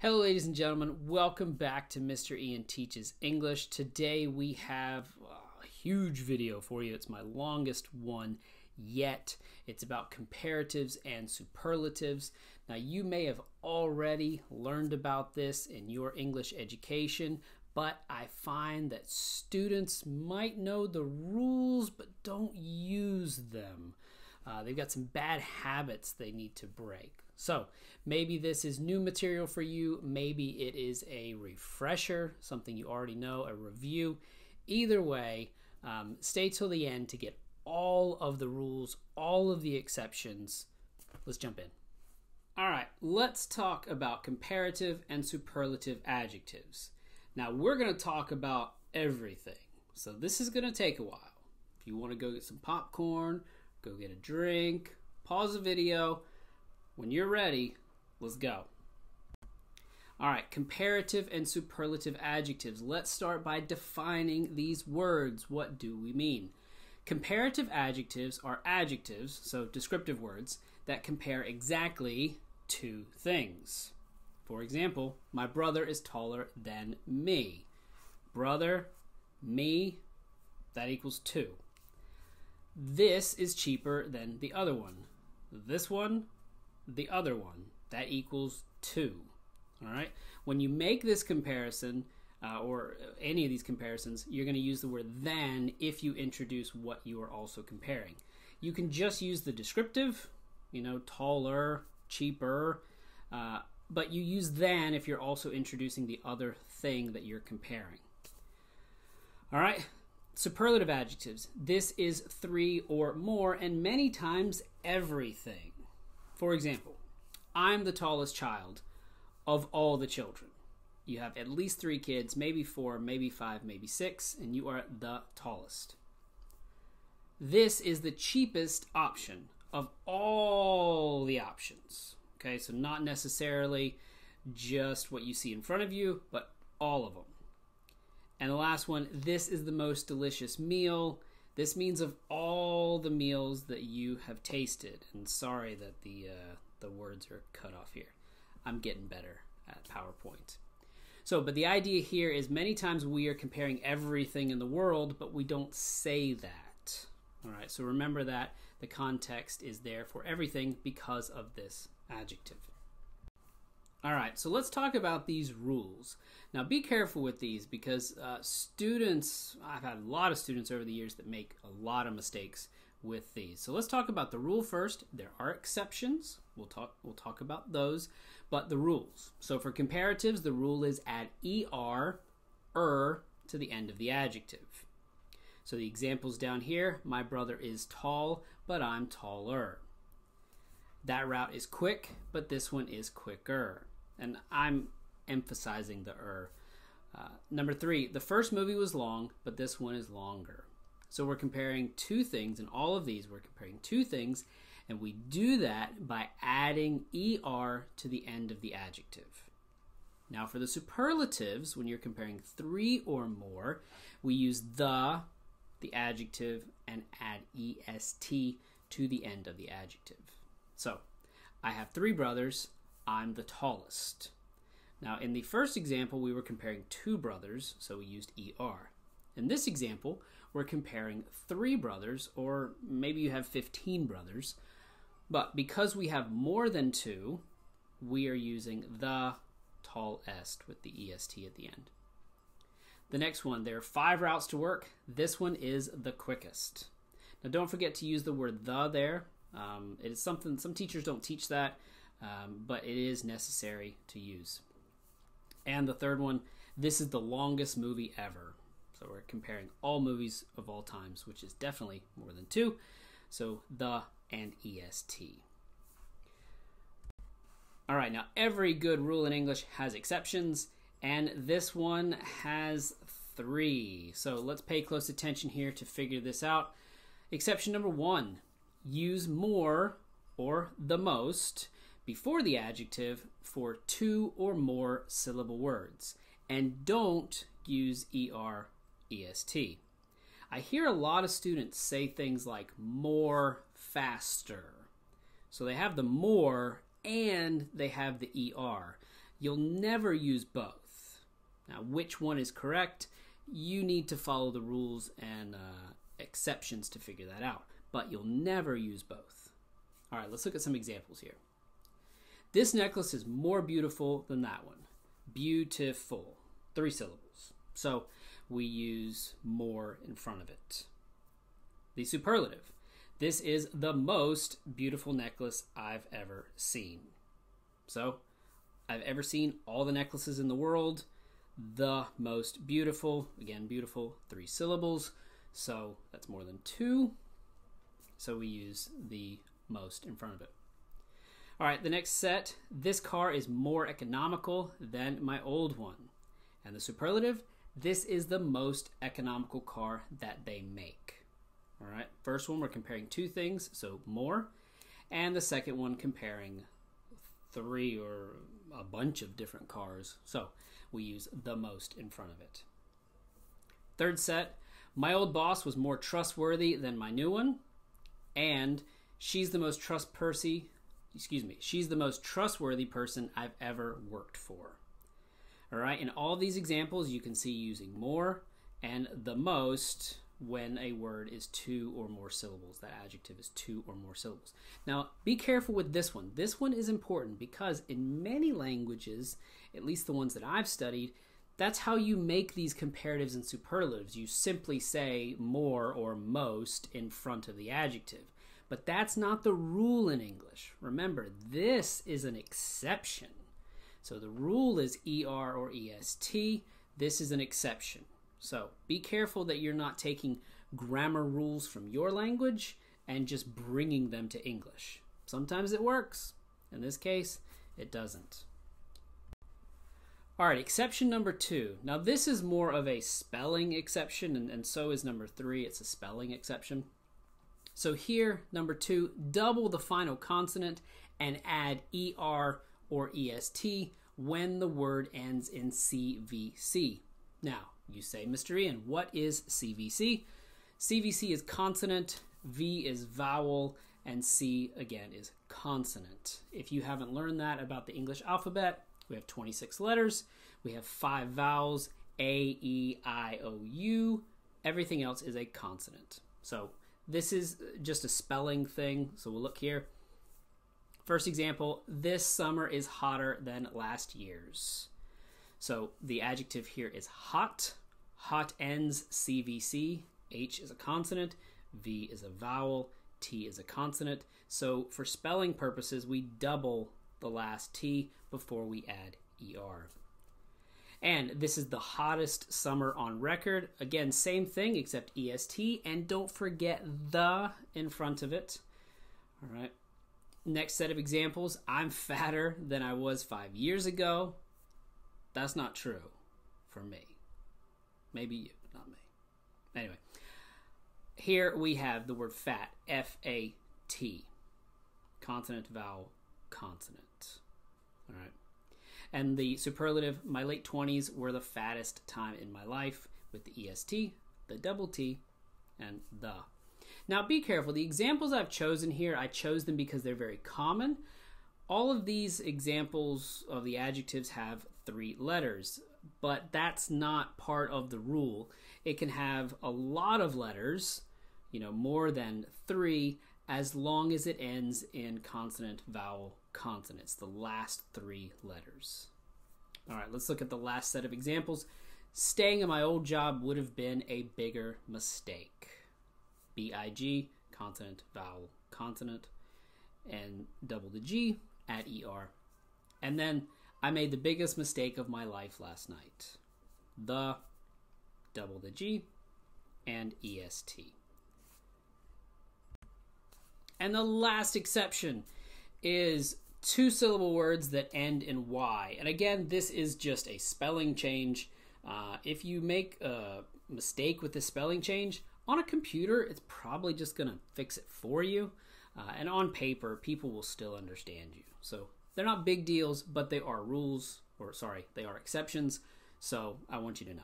Hello, ladies and gentlemen. Welcome back to Mr. Ian Teaches English. Today we have a huge video for you. It's my longest one yet. It's about comparatives and superlatives. Now, you may have already learned about this in your English education, but I find that students might know the rules but don't use them. Uh, they've got some bad habits they need to break. So maybe this is new material for you, maybe it is a refresher, something you already know, a review. Either way, um, stay till the end to get all of the rules, all of the exceptions. Let's jump in. All right, let's talk about comparative and superlative adjectives. Now, we're going to talk about everything. So, this is going to take a while. If you want to go get some popcorn, go get a drink, pause the video. When you're ready, let's go. All right, comparative and superlative adjectives. Let's start by defining these words. What do we mean? Comparative adjectives are adjectives, so descriptive words, that compare exactly two things. For example, my brother is taller than me. Brother, me, that equals two. This is cheaper than the other one. This one, the other one, that equals two. All right. When you make this comparison, uh, or any of these comparisons, you're going to use the word than if you introduce what you are also comparing. You can just use the descriptive, you know, taller, cheaper, uh, but you use than if you're also introducing the other thing that you're comparing. All right, superlative adjectives. This is three or more, and many times everything. For example, I'm the tallest child of all the children. You have at least three kids, maybe four, maybe five, maybe six, and you are the tallest. This is the cheapest option of all the options. Okay, so not necessarily just what you see in front of you, but all of them. And the last one, this is the most delicious meal. This means of all the meals that you have tasted. And sorry that the uh, the words are cut off here. I'm getting better at PowerPoint. So, but the idea here is many times we are comparing everything in the world, but we don't say that. All right, so remember that the context is there for everything because of this adjective. All right, so let's talk about these rules. Now, be careful with these because uh, students, I've had a lot of students over the years that make a lot of mistakes with these. So let's talk about the rule first. There are exceptions. We'll talk we'll talk about those, but the rules. So for comparatives, the rule is add er er to the end of the adjective. So the examples down here, my brother is tall, but I'm taller. That route is quick, but this one is quicker. And I'm emphasizing the er. Uh, number three, the first movie was long, but this one is longer. So we're comparing two things, and all of these we're comparing two things, and we do that by adding er to the end of the adjective. Now, for the superlatives, when you're comparing three or more, we use the, the adjective, and add est to the end of the adjective. So, I have three brothers. I'm the tallest. Now, in the first example, we were comparing two brothers, so we used er. In this example, we're comparing three brothers, or maybe you have 15 brothers, but because we have more than two, we are using the tall est with the est at the end. The next one, there are five routes to work. This one is the quickest. Now, don't forget to use the word the there. Um, it is something some teachers don't teach that, um, but it is necessary to use. And the third one, this is the longest movie ever. So we're comparing all movies of all times, which is definitely more than two. So the and est. All right, now every good rule in English has exceptions, and this one has three. So let's pay close attention here to figure this out. Exception number one use more or the most before the adjective for two or more syllable words, and don't use er est. I hear a lot of students say things like more faster. So they have the more and they have the er. You'll never use both. Now, which one is correct? You need to follow the rules and uh, exceptions to figure that out, but you'll never use both. All right, let's look at some examples here. This necklace is more beautiful than that one. Beautiful. Three syllables. So we use more in front of it. The superlative. This is the most beautiful necklace I've ever seen. So, I've ever seen all the necklaces in the world. The most beautiful. Again, beautiful, three syllables. So, that's more than two. So, we use the most in front of it. All right, the next set. This car is more economical than my old one. And the superlative, this is the most economical car that they make. All right, first one we're comparing two things, so more, and the second one comparing three or a bunch of different cars. So we use the most in front of it. Third set, my old boss was more trustworthy than my new one, and she's the most trust Percy, excuse me, she's the most trustworthy person I've ever worked for. All right, in all these examples, you can see using more and the most when a word is two or more syllables. That adjective is two or more syllables. Now, be careful with this one. This one is important because in many languages, at least the ones that I've studied, that's how you make these comparatives and superlatives. You simply say more or most in front of the adjective. But that's not the rule in English. Remember, this is an exception. So the rule is ER or EST. This is an exception. So be careful that you're not taking grammar rules from your language and just bringing them to English. Sometimes it works. In this case, it doesn't. All right, exception number two. Now, this is more of a spelling exception, and, and so is number three. It's a spelling exception. So here, number two, double the final consonant and add ER or EST when the word ends in CVC. Now, you say, Mr. Ian, what is CVC? CVC is consonant, V is vowel, and C again is consonant. If you haven't learned that about the English alphabet, we have 26 letters, we have five vowels A, E, I, O, U. Everything else is a consonant. So this is just a spelling thing. So we'll look here. First example this summer is hotter than last year's. So the adjective here is hot. Hot ends CVC. H is a consonant, V is a vowel, T is a consonant. So for spelling purposes, we double the last T before we add ER. And this is the hottest summer on record. Again, same thing except EST. And don't forget the in front of it. All right. Next set of examples I'm fatter than I was five years ago. That's not true for me. Maybe you, not me. Anyway, here we have the word fat, F A T, consonant, vowel, consonant. All right. And the superlative, my late 20s were the fattest time in my life with the EST, the double T, and the. Now be careful. The examples I've chosen here, I chose them because they're very common. All of these examples of the adjectives have three letters, but that's not part of the rule. It can have a lot of letters, you know, more than three, as long as it ends in consonant, vowel, consonants, the last three letters. All right, let's look at the last set of examples. Staying in my old job would have been a bigger mistake. B I G, consonant, vowel, consonant, and double the G, at ER. And then I made the biggest mistake of my life last night. The, double the G, and EST. And the last exception is two syllable words that end in Y. And again, this is just a spelling change. Uh, if you make a mistake with the spelling change, on a computer, it's probably just going to fix it for you. Uh, and on paper, people will still understand you. So they're not big deals, but they are rules, or sorry, they are exceptions. So I want you to know.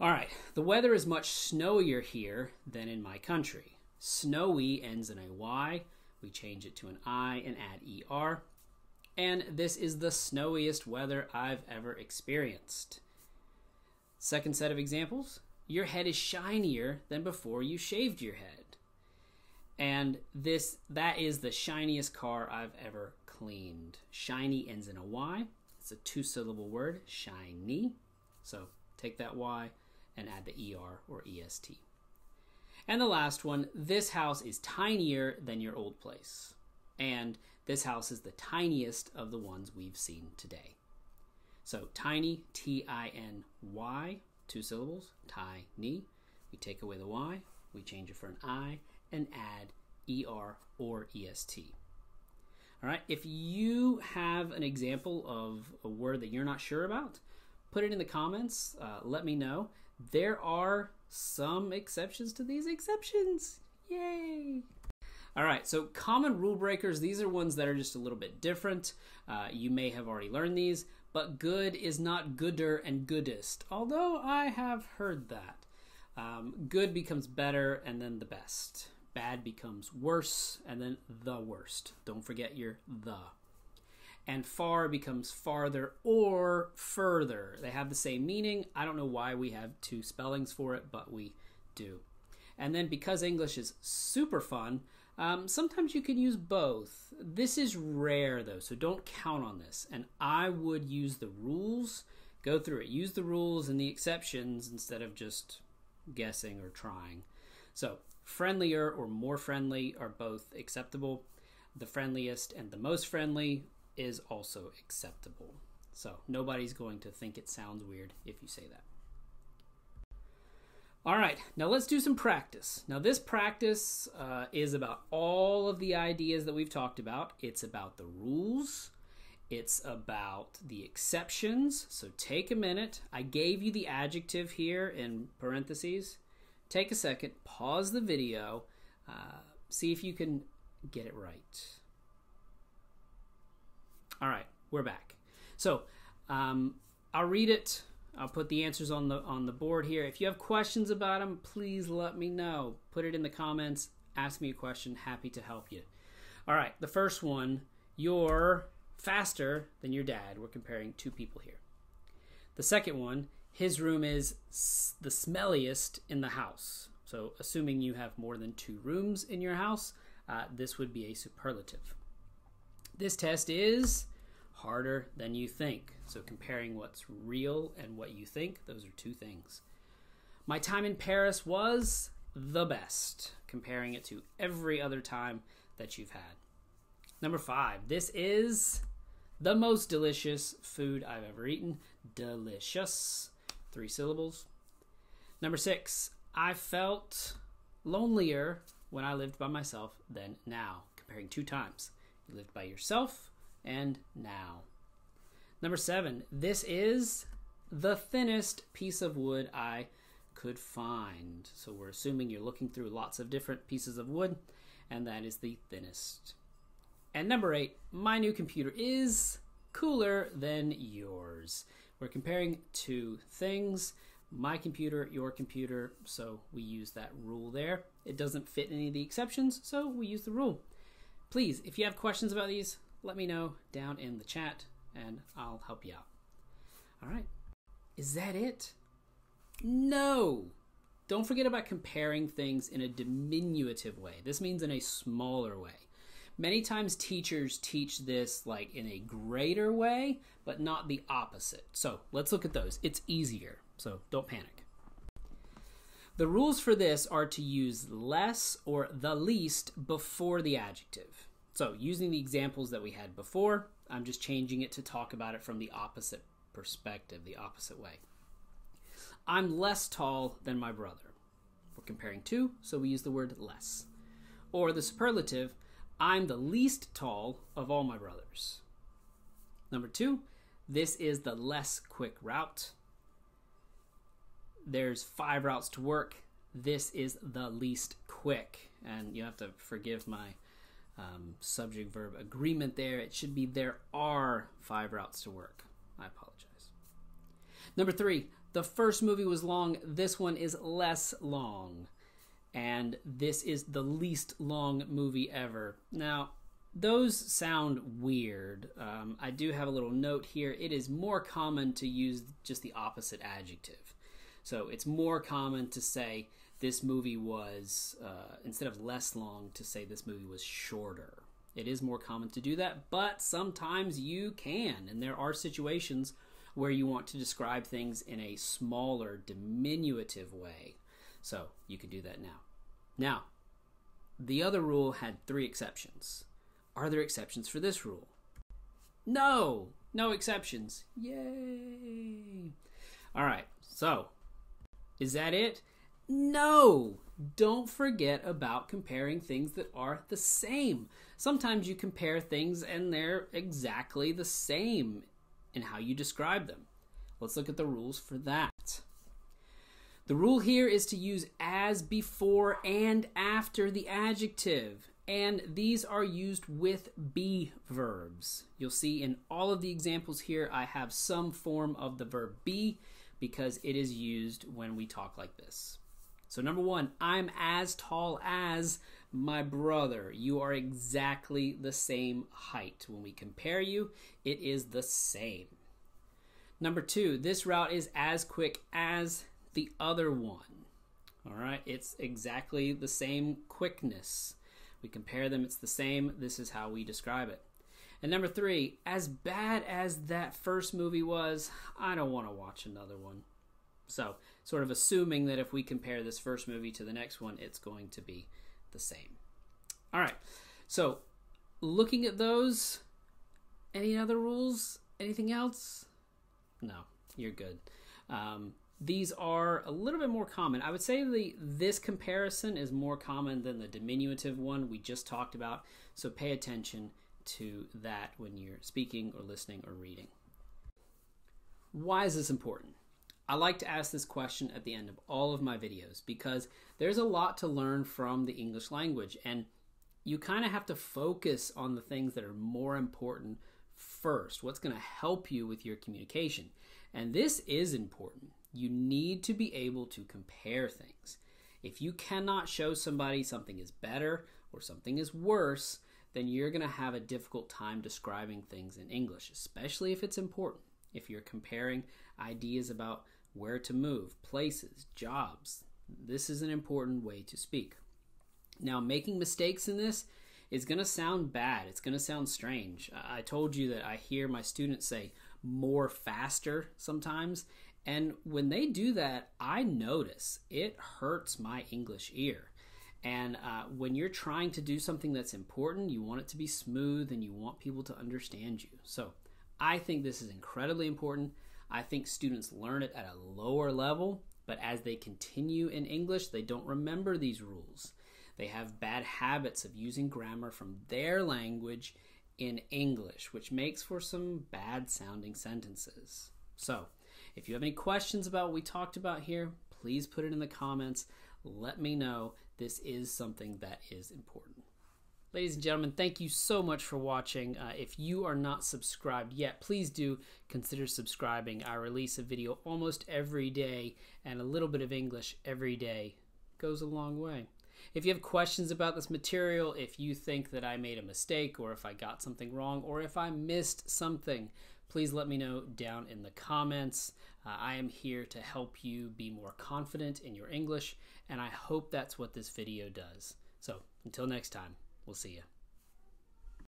All right, the weather is much snowier here than in my country. Snowy ends in a Y. We change it to an I and add ER. and this is the snowiest weather I've ever experienced. Second set of examples your head is shinier than before you shaved your head. And this that is the shiniest car I've ever cleaned. Shiny ends in a Y. It's a two syllable word, shiny. So take that Y and add the ER or EST. And the last one, this house is tinier than your old place. And this house is the tiniest of the ones we've seen today. So tiny, T I N Y, two syllables, tiny. We take away the Y, we change it for an I, and add ER or EST. All right, if you have an example of a word that you're not sure about, put it in the comments. Uh, let me know. There are some exceptions to these exceptions. Yay! All right, so common rule breakers, these are ones that are just a little bit different. Uh, you may have already learned these, but good is not gooder and goodest, although I have heard that. Um, good becomes better and then the best. Bad becomes worse and then the worst. Don't forget your the. And far becomes farther or further. They have the same meaning. I don't know why we have two spellings for it, but we do. And then because English is super fun, um, sometimes you can use both. This is rare though, so don't count on this. And I would use the rules, go through it, use the rules and the exceptions instead of just guessing or trying. So friendlier or more friendly are both acceptable. The friendliest and the most friendly is also acceptable. So nobody's going to think it sounds weird if you say that. All right, now let's do some practice. Now, this practice uh, is about all of the ideas that we've talked about. It's about the rules, it's about the exceptions. So, take a minute. I gave you the adjective here in parentheses take a second, pause the video, uh, see if you can get it right. All right, we're back. So um, I'll read it. I'll put the answers on the on the board here. If you have questions about them, please let me know. Put it in the comments. Ask me a question. Happy to help you. All right, the first one. You're faster than your dad. We're comparing two people here. The second one his room is the smelliest in the house. So, assuming you have more than two rooms in your house, uh, this would be a superlative. This test is harder than you think. So, comparing what's real and what you think, those are two things. My time in Paris was the best, comparing it to every other time that you've had. Number five, this is the most delicious food I've ever eaten. Delicious three syllables. Number six, I felt lonelier when I lived by myself than now, comparing two times. You lived by yourself and now. Number seven, this is the thinnest piece of wood I could find. So we're assuming you're looking through lots of different pieces of wood, and that is the thinnest. And number eight, my new computer is cooler than yours. We're comparing two things my computer, your computer, so we use that rule there. It doesn't fit any of the exceptions, so we use the rule. Please, if you have questions about these, let me know down in the chat and I'll help you out. All right. Is that it? No. Don't forget about comparing things in a diminutive way. This means in a smaller way. Many times teachers teach this like in a greater way, but not the opposite. So let's look at those. It's easier, so don't panic. The rules for this are to use less or the least before the adjective. So using the examples that we had before, I'm just changing it to talk about it from the opposite perspective, the opposite way. I'm less tall than my brother. We're comparing two, so we use the word less. Or the superlative, I'm the least tall of all my brothers. Number two, this is the less quick route. There's five routes to work. This is the least quick. And you have to forgive my um, subject verb agreement there. It should be there are five routes to work. I apologize. Number three, the first movie was long. This one is less long and this is the least long movie ever. Now, those sound weird. Um, I do have a little note here. It is more common to use just the opposite adjective. So it's more common to say this movie was, uh, instead of less long, to say this movie was shorter. It is more common to do that, but sometimes you can. And there are situations where you want to describe things in a smaller, diminutive way. So you can do that now. Now, the other rule had three exceptions. Are there exceptions for this rule? No, no exceptions. Yay! All right, so is that it? No! Don't forget about comparing things that are the same. Sometimes you compare things and they're exactly the same in how you describe them. Let's look at the rules for that. The rule here is to use as before and after the adjective and these are used with be verbs. You'll see in all of the examples here, I have some form of the verb be because it is used when we talk like this. So, number one, I'm as tall as my brother. You are exactly the same height. When we compare you, it is the same. Number two, this route is as quick as the other one. All right, it's exactly the same quickness. We compare them, it's the same. This is how we describe it. And number three, as bad as that first movie was, I don't want to watch another one. So, sort of assuming that if we compare this first movie to the next one, it's going to be the same. All right. So, looking at those, any other rules? Anything else? No, you're good. Um, these are a little bit more common. I would say the this comparison is more common than the diminutive one we just talked about. So pay attention to that when you're speaking or listening or reading. Why is this important? I like to ask this question at the end of all of my videos because there's a lot to learn from the English language and you kind of have to focus on the things that are more important first. What's going to help you with your communication? And this is important you need to be able to compare things. If you cannot show somebody something is better or something is worse, then you're going to have a difficult time describing things in English, especially if it's important. If you're comparing ideas about where to move, places, jobs, this is an important way to speak. Now, making mistakes in this is going to sound bad. It's going to sound strange. I told you that I hear my students say more faster sometimes, and when they do that, I notice it hurts my English ear. And uh, when you're trying to do something that's important, you want it to be smooth and you want people to understand you. So I think this is incredibly important. I think students learn it at a lower level, but as they continue in English, they don't remember these rules. They have bad habits of using grammar from their language in English, which makes for some bad sounding sentences. So, if you have any questions about what we talked about here, please put it in the comments. Let me know. This is something that is important. Ladies and gentlemen, thank you so much for watching. Uh, if you are not subscribed yet, please do consider subscribing. I release a video almost every day, and a little bit of English every day goes a long way. If you have questions about this material, if you think that I made a mistake, or if I got something wrong, or if I missed something, please let me know down in the comments. Uh, I am here to help you be more confident in your English, and I hope that's what this video does. So until next time, we'll see you.